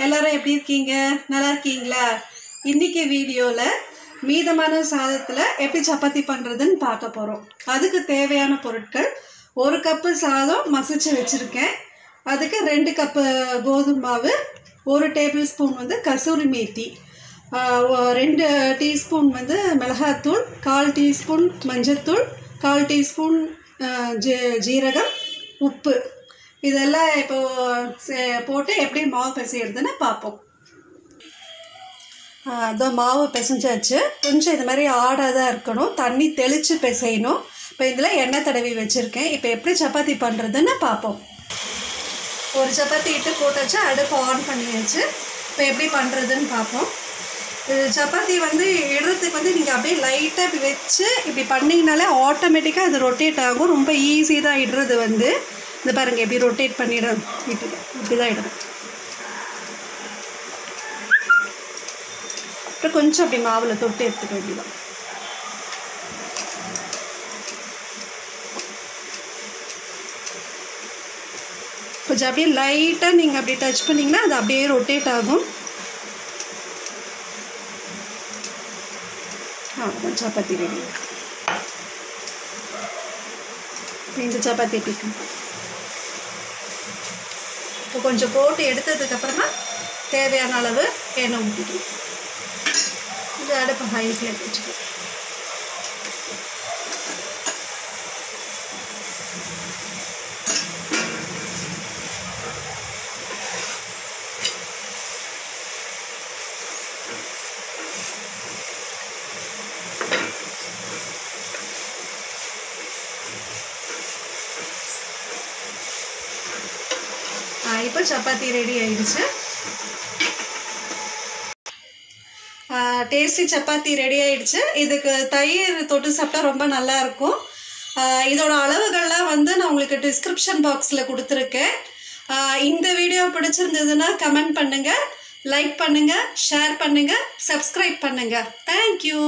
எல்லாரும் எப்படி இருக்கீங்க? நல்லா இருக்கீங்களா? இன்னைக்கு வீடியோவில் மீதமான சாதத்தில் எப்படி சப்பாத்தி பண்ணுறதுன்னு பார்க்க போகிறோம் அதுக்கு தேவையான பொருட்கள் ஒரு கப்பு சாதம் மசிச்சு வச்சுருக்கேன். அதுக்கு ரெண்டு கப்பு கோதுமை மாவு ஒரு டேபிள் ஸ்பூன் வந்து கசூரி மேத்தி ரெண்டு டீஸ்பூன் வந்து மிளகாத்தூள் கால் டீஸ்பூன் மஞ்சத்தூள் கால் டீஸ்பூன் ஜீ- ஜீரகம் உப்பு. இதெல்லாம் இப்போ போட்டு எப்படி மாவு பிசையிறதுன்னு பார்ப்போம். அதோ மாவு பிசைஞ்சாச்சு. கொஞ்சம் இது மாதிரி ஆடாக தான் இருக்கணும். தண்ணி தெளித்து பிசையணும். இப்போ இதில் எண்ணெய் தடவி வச்சுருக்கேன். இப்போ எப்படி சப்பாத்தி பண்ணுறதுன்னு பார்ப்போம். ஒரு சப்பாத்தி இட்டு போட்டாச்சு அடுப்பு ஆன் பண்ணியாச்சு. இப்போ எப்படி பண்ணுறதுன்னு பார்ப்போம். சப்பாத்தி வந்து இடுறதுக்கு வந்து நீங்கள் அப்படியே லைட்டாக இப்படி வச்சு இப்படி பண்ணிங்கனாலே ஆட்டோமேட்டிக்காக அது ரொட்டேட் ஆகும். ரொம்ப ஈஸி தான் இடுறது வந்து. இந்த பாருங்கள் எப்படி ரொட்டேட் பண்ணிடும் இப்படி இப்படி தான் இடணும் அப்புறம் கொஞ்சம் அப்படி மாவில் தொட்டு எடுத்துக்க வேண்டியதான் கொஞ்சம் அப்படியே லைட்டாக நீங்கள் அப்படியே டச் பண்ணிங்கன்னா அது அப்படியே ரொட்டேட் ஆகும். அவ்வளோதான் சப்பாத்தி ரெடி. இந்த சப்பாத்தி எப்படி இருக்கு? இப்போ கொஞ்சம் போட்டு எடுத்ததுக்கப்புறமா தேவையான அளவு எண்ணெய் ஊற்றிக்கணும் இது அடுப்பு ஹை ஃப்ளேம் வச்சுக்கணும் இப்போ சப்பாத்தி ரெடி ஆயிடுச்சு. டேஸ்டி சப்பாத்தி ரெடி ஆயிடுச்சு. இதுக்கு தயிர் தொட்டு சாப்பிட்டா ரொம்ப நல்லா இருக்கும். இதோட அளவுகள்லாம் வந்து நான் உங்களுக்கு டிஸ்கிரிப்ஷன் பாக்ஸில் கொடுத்துருக்கேன். இந்த வீடியோ பிடிச்சிருந்ததுன்னா கமெண்ட் பண்ணுங்கள் லைக் பண்ணுங்கள் ஷேர் பண்ணுங்கள் சப்ஸ்கிரைப் பண்ணுங்கள் தேங்க்யூ